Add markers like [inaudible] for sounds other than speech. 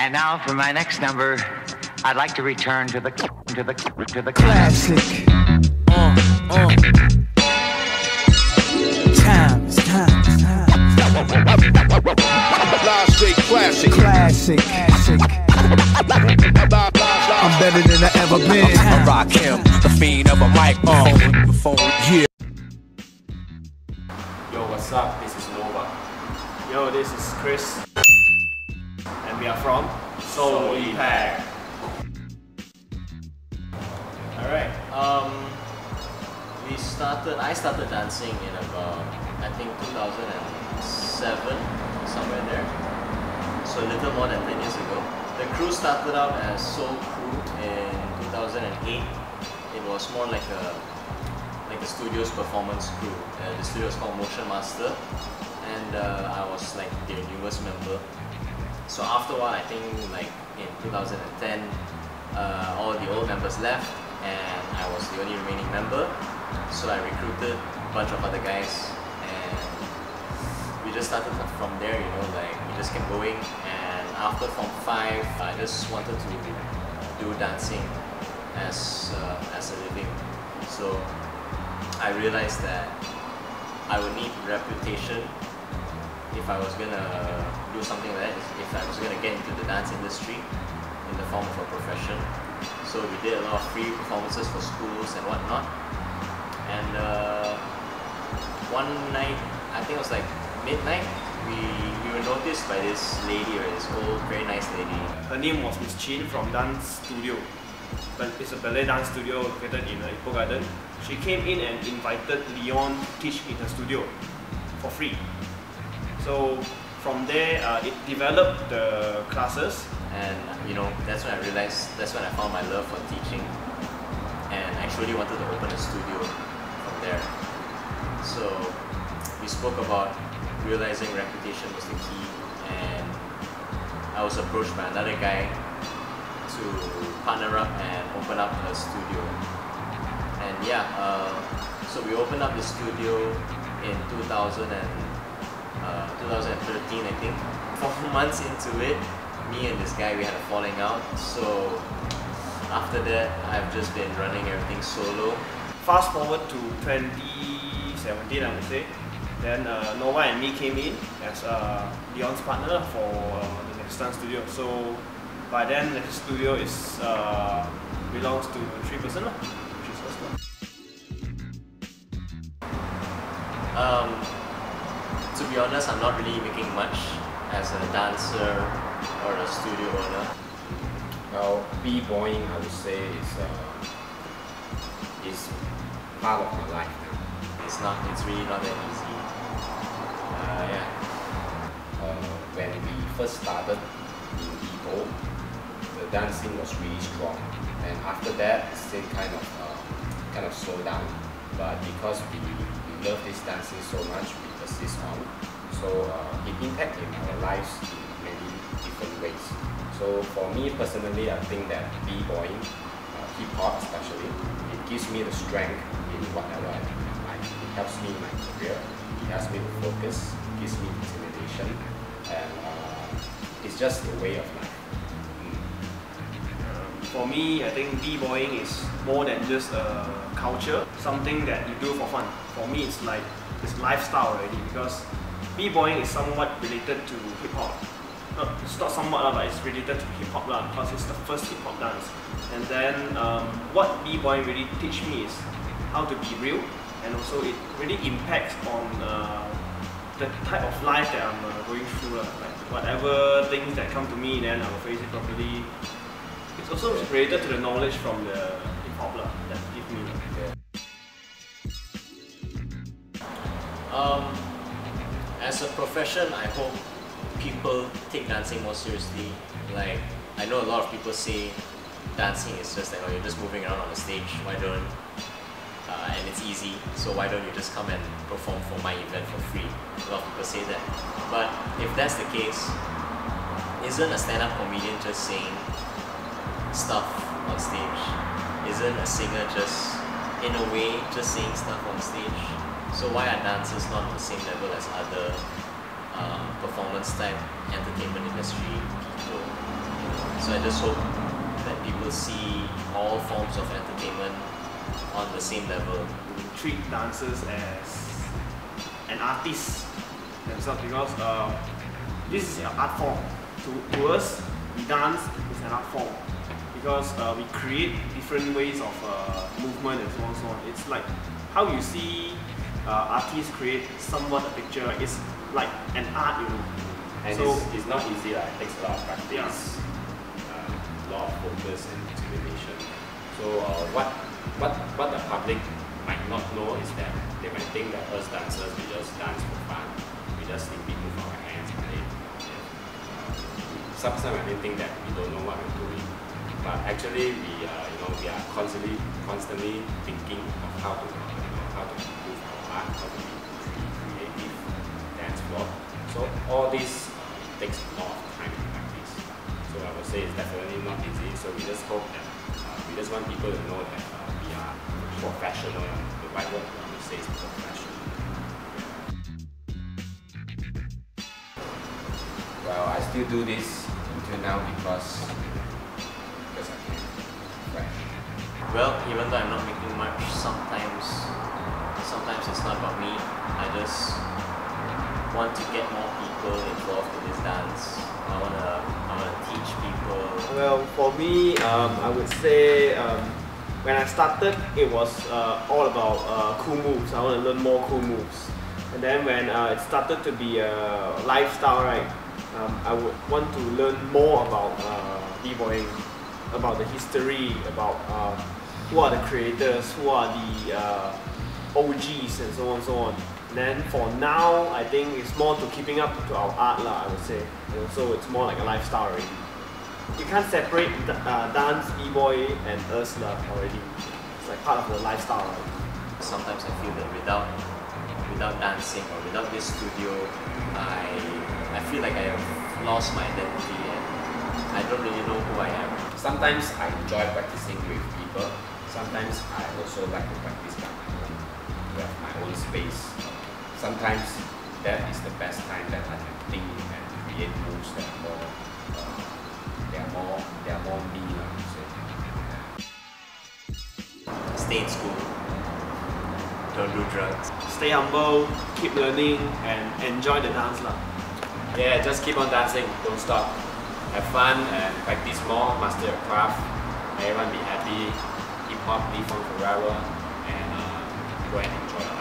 And now for my next number, I'd like to return to the to the to the Classic. Uh, uh. Times, times, times. Live straight classic. Classic. Classic. I'm better than I ever been. I rock him, the fiend of a microphone. Phone, yeah. Yo, what's up? This is Nova. Yo, this is Chris. We are from Soul Impact. Alright, um, we started, I started dancing in about, I think 2007, somewhere there. So a little more than 10 years ago. The crew started out as Soul Crew in 2008. It was more like a like a studio's performance crew. Uh, the studio was called Motion Master, and uh, I was like their newest member. So after a while, I think like in 2010, uh, all the old members left, and I was the only remaining member. So I recruited a bunch of other guys, and we just started from there. You know, like we just kept going, and after Form Five, I just wanted to do dancing as uh, as a living. So I realized that I would need reputation if I was gonna do something like that, if I was gonna get into the dance industry in the form of a profession. So we did a lot of free performances for schools and whatnot. And uh, one night, I think it was like midnight, we, we were noticed by this lady, or this old, very nice lady. Her name was Miss Chin from Dance Studio. But it's a ballet dance studio located in uh, Ipoh Garden. She came in and invited Leon to teach in her studio for free. So from there, uh, it developed the classes. And you know, that's when I realized, that's when I found my love for teaching. And I truly wanted to open a studio from there. So we spoke about realizing reputation was the key. And I was approached by another guy to partner up and open up a studio. And yeah, uh, so we opened up the studio in 2000 and, uh, 2013, I think. Four [laughs] months into it, me and this guy we had a falling out. So after that, I've just been running everything solo. Fast forward to 2017, I would say. Then uh, Nova and me came in as uh, Leon's partner for uh, the Nexus Dance Studio. So by then, the Studio is uh, belongs to three person, which is us. Um, be honest, I'm not really making much as a dancer or a studio owner. Well, b-boying, I would say, is uh, is part of my life now. It's not. It's really not that easy. Uh, yeah. Uh, when we first started in Ipoh, the dancing was really strong, and after that, it still kind of uh, kind of slowed down. But because we, we love this dancing so much, persist on. So uh, it impact in our lives in many different ways. So for me personally, I think that b-boying, uh, hip hop especially, it gives me the strength in whatever I do in life. It helps me in my career. It helps me to focus. it Gives me determination, and uh, it's just a way of life. For me, I think b-boying is more than just a culture, something that you do for fun. For me, it's like lifestyle already because b-boying is somewhat related to hip hop. No, it's not somewhat but it's related to hip hop lah because it's the first hip hop dance. And then um, what b-boying really teach me is how to be real, and also it really impacts on uh, the type of life that I'm uh, going through. Like whatever things that come to me, then I will face it properly. It's also related to the knowledge from the hip hop lah that give me. Um, as a profession, I hope people take dancing more seriously. Like, I know a lot of people say dancing is just like, oh, you're just moving around on the stage. Why don't, uh, and it's easy, so why don't you just come and perform for my event for free? A lot of people say that. But if that's the case, isn't a stand-up comedian just saying stuff on stage? Isn't a singer just, in a way, just saying stuff on stage? So why are dancers not on the same level as other uh, performance type entertainment industry people? So I just hope that people see all forms of entertainment on the same level. We treat dancers as an artist themselves because uh, this is an art form. To, to us, we dance is an art form because uh, we create different ways of uh, movement and so on and so on. It's like how you see uh, artists create somewhat a picture. It's like an art, you know. And So- it's, it's not easy, like, it takes a lot of practice, uh, a lot of focus and determination. So uh, what, what, what the public might not know is that they might think that us dancers, we just dance for fun. We just simply move our hands and they, uh, sometimes I may think that we don't know what we're doing. But actually we, uh, you know, we are constantly, constantly thinking of how to, you know, how to improve our art, how to be creative dance floor. So all this takes a lot of time and practice. So I would say it's definitely not easy. So we just hope that uh, we just want people to know that uh, we are professional. The right word I would say is professional. Well, I still do this until now because because I can. Fresh. Well, even though I'm not making much, sometimes sometimes it's not about me. I just want to get more people involved in this dance. I wanna I wanna teach people. Well, for me, um, I would say um, when I started, it was uh, all about uh, cool moves. I want to learn more cool moves. And then when uh, it started to be a lifestyle, right, um, I would want to learn more about uh, b-boying, about the history, about uh, who are the creators, who are the uh, OGs, and so on and so on. And then for now, I think it's more to keeping up to our art, lah, I would say. You know, so it's more like a lifestyle already you can't separate da- uh, dance, e-boy and us lah already. It's like part of the lifestyle. Right? Sometimes I feel that without without dancing or without this studio, I I feel like I have lost my identity and I don't really know who I am. Sometimes I enjoy practicing with people. Sometimes I also like to practice by my own, to have my own space. Sometimes that is the best time that I can think and create moves that are more, uh, they are more, they are more me. lah, I would say. Stay in school. Don't do drugs. Stay humble, keep learning, and enjoy the dance lah. Yeah, just keep on dancing. Don't stop. Have fun and practice more. Master your craft. Everyone be happy. Hip hop live on forever go and enjoy.